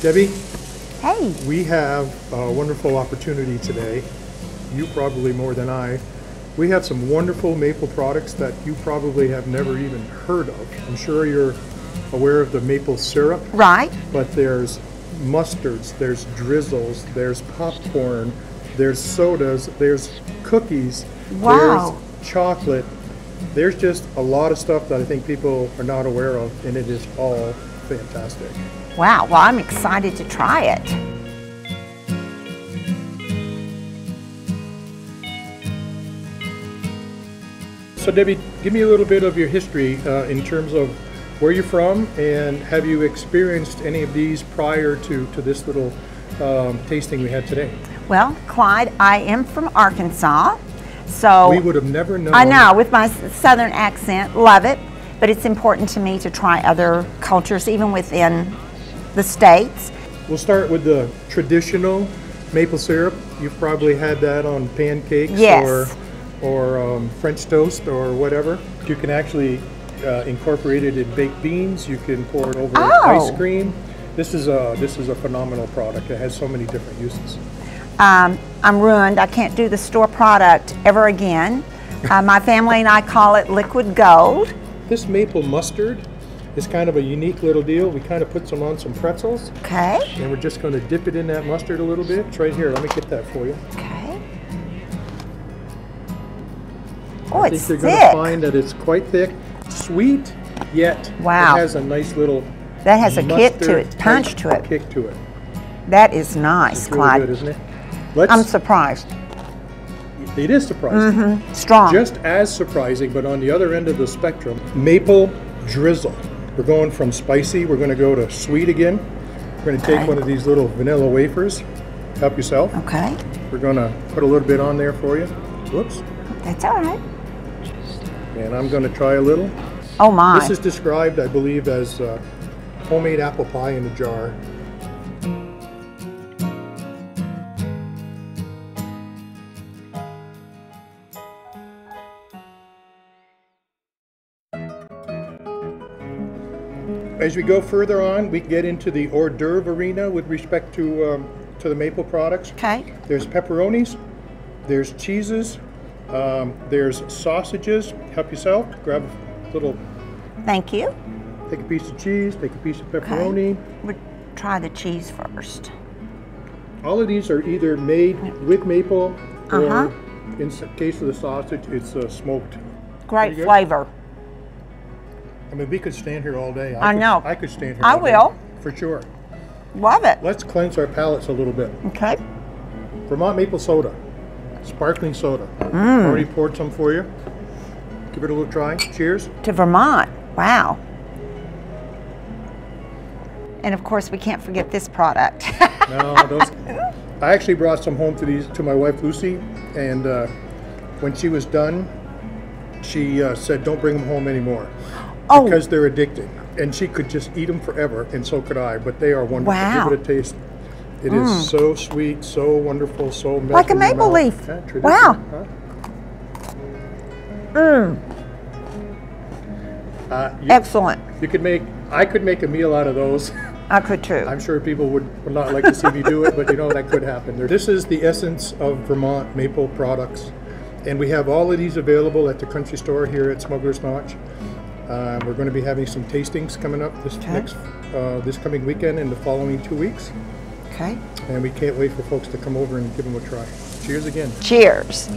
Debbie, Hey, we have a wonderful opportunity today. You probably more than I. We have some wonderful maple products that you probably have never even heard of. I'm sure you're aware of the maple syrup, right? but there's mustards, there's drizzles, there's popcorn, there's sodas, there's cookies, Wow. there's chocolate. There's just a lot of stuff that I think people are not aware of, and it is all fantastic. Wow, well, I'm excited to try it. So Debbie, give me a little bit of your history uh, in terms of where you're from, and have you experienced any of these prior to, to this little um, tasting we had today? Well, Clyde, I am from Arkansas, so We would have never known. I know with my southern accent, love it, but it's important to me to try other cultures, even within the states. We'll start with the traditional maple syrup. You've probably had that on pancakes Yes. or or um, French toast or whatever. You can actually uh, incorporate it in baked beans. You can pour it over Oh. ice cream. This is a this is a phenomenal product. It has so many different uses. Um, I'm ruined. I can't do the store product ever again. Uh, my family and I call it liquid gold. This maple mustard is kind of a unique little deal. We kind of put some on some pretzels, Okay. and we're just going to dip it in that mustard a little bit. It's right here. Let me get that for you. Okay. Oh, I it's think you're going to find that it's quite thick, sweet, yet Wow. it has a nice little That has a kick to it, punch to it. Kick to it. That is nice, It's really Clyde. good, isn't it? Let's. I'm surprised. it is surprising. Mm-hmm. Strong. Just as surprising, but on the other end of the spectrum, maple drizzle. We're going from spicy. We're going to go to sweet again. We're going to take one of these little vanilla wafers. Help yourself. okay. We're going to put a little bit on there for you. Whoops. That's all right. And I'm going to try a little. Oh my. This is described, I believe, as uh, homemade apple pie in a jar. As we go further on, we get into the hors d'oeuvre arena with respect to um, to the maple products. okay. There's pepperonis, there's cheeses, um, there's sausages. Help yourself. Grab a little Thank you. Take a piece of cheese, take a piece of pepperoni. Okay. We'll try the cheese first. All of these are either made with maple or, Uh-huh. in the case of the sausage, it's uh, smoked. Great flavor. I mean, we could stand here all day. I could- know. I could stand here. I all day, will. For sure. Love it. Let's cleanse our palates a little bit. Okay. Vermont maple soda, sparkling soda. Mm. Already poured some for you. Give it a little try. Cheers. To Vermont. Wow. And of course, we can't forget this product. No, those. I actually brought some home to these to my wife Lucy, and uh, when she was done, she uh, said, "Don't bring them home anymore oh, because they're addicting." And she could just eat them forever, and so could I. But they are wonderful. Wow. Mm. Give it a taste. It is so sweet, so wonderful, so Like a maple leaf. Yeah, Wow. huh? Uh, you, excellent. you could make. I could make a meal out of those. I could too. I'm sure people would, would not like to see me do it, but you know that could happen. There- This is the essence of Vermont maple products, and we have all of these available at the country store here at Smugglers' Notch. Uh, we're going to be having some tastings coming up this Okay. next uh, this coming weekend and the following two weeks, Okay. and we can't wait for folks to come over and give them a try. Cheers again. Cheers.